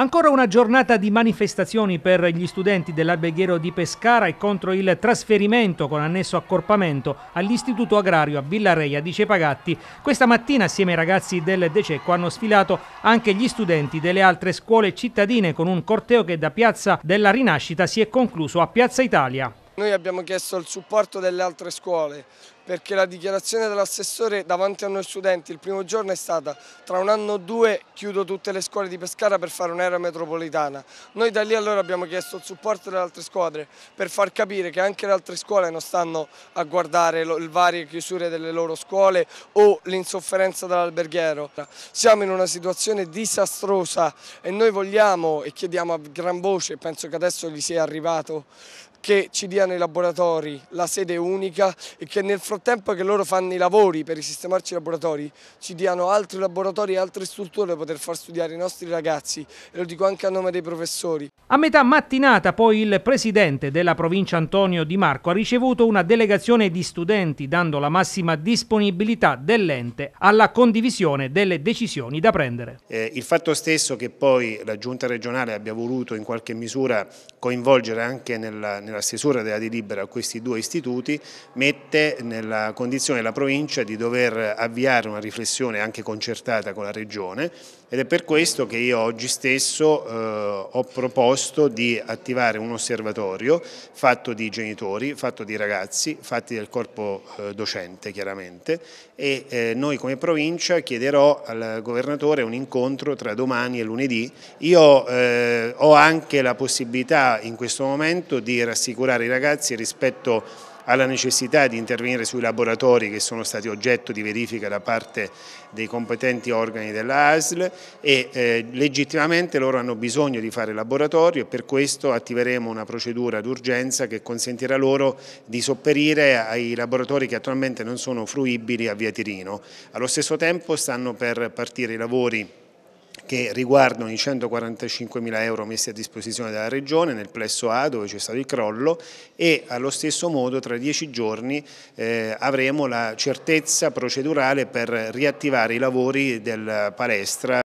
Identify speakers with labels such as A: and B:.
A: Ancora una giornata di manifestazioni per gli studenti dell'alberghiero di Pescara e contro il trasferimento con annesso accorpamento all'Istituto Agrario a Villareia di Cepagatti. Questa mattina assieme ai ragazzi del Dececco hanno sfilato anche gli studenti delle altre scuole cittadine con un corteo che da Piazza della Rinascita si è concluso a Piazza Italia.
B: Noi abbiamo chiesto il supporto delle altre scuole perché la dichiarazione dell'assessore davanti a noi studenti il primo giorno è stata tra un anno o due chiudo tutte le scuole di Pescara per fare un'era metropolitana. Noi da lì allora abbiamo chiesto il supporto delle altre squadre per far capire che anche le altre scuole non stanno a guardare le varie chiusure delle loro scuole o l'insofferenza dell'alberghiero. Siamo in una situazione disastrosa e noi vogliamo e chiediamo a gran voce, penso che adesso gli sia arrivato, che ci diano i laboratori la sede unica e che nel frattempo che loro fanno i lavori per sistemarci i laboratori ci diano altri laboratori e altre strutture per poter far studiare i nostri ragazzi e lo dico anche a nome dei professori.
A: A metà mattinata poi il presidente della provincia Antonio Di Marco ha ricevuto una delegazione di studenti dando la massima disponibilità dell'ente alla condivisione delle decisioni da prendere.
C: Eh, il fatto stesso che poi la giunta regionale abbia voluto in qualche misura coinvolgere anche nella nella stesura della delibera a questi due istituti mette nella condizione la provincia di dover avviare una riflessione anche concertata con la Regione ed è per questo che io oggi stesso eh, ho proposto di attivare un osservatorio fatto di genitori, fatto di ragazzi, fatti del corpo eh, docente chiaramente e eh, noi come provincia chiederò al governatore un incontro tra domani e lunedì. Io eh, ho anche la possibilità in questo momento di rassicurare i ragazzi rispetto alla necessità di intervenire sui laboratori che sono stati oggetto di verifica da parte dei competenti organi della ASL e eh, legittimamente loro hanno bisogno di fare laboratorio e per questo attiveremo una procedura d'urgenza che consentirà loro di sopperire ai laboratori che attualmente non sono fruibili a Via Tirino. Allo stesso tempo stanno per partire i lavori che riguardano i 145 mila euro messi a disposizione dalla Regione nel plesso A dove c'è stato il crollo e allo stesso modo tra dieci giorni eh, avremo la certezza procedurale per riattivare i lavori della palestra